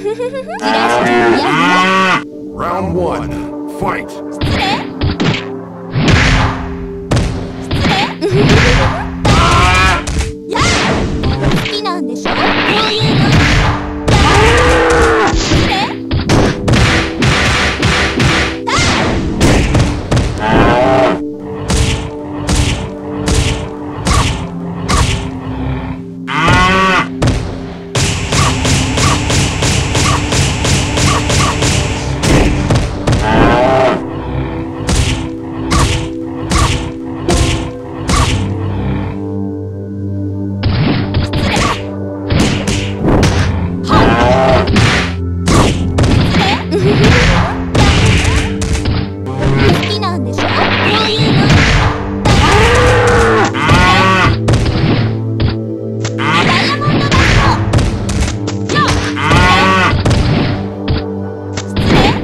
や Round one, fight.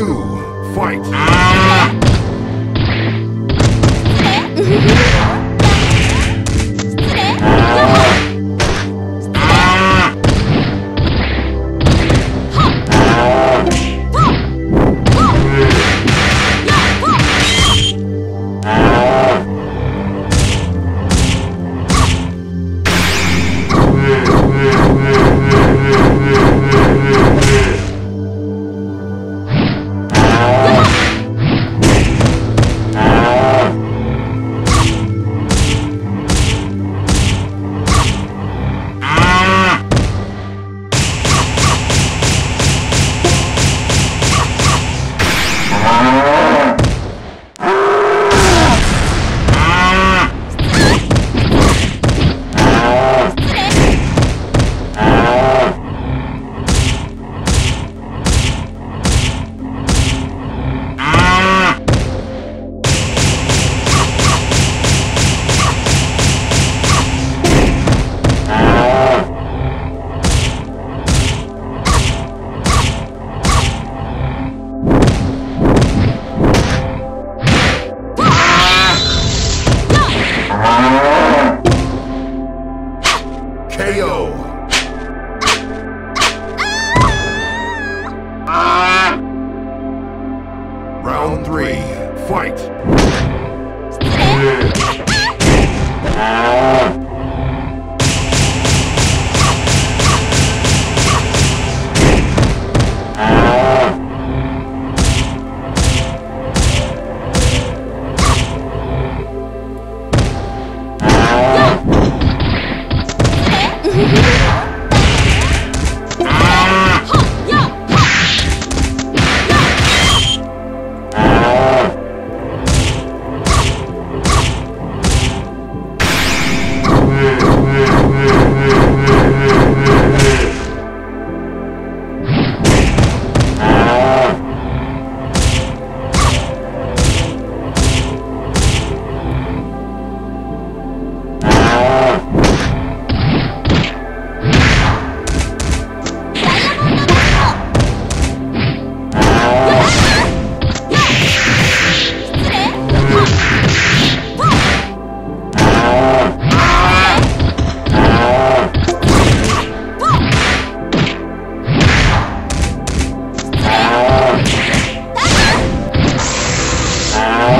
two, fight. Yeah.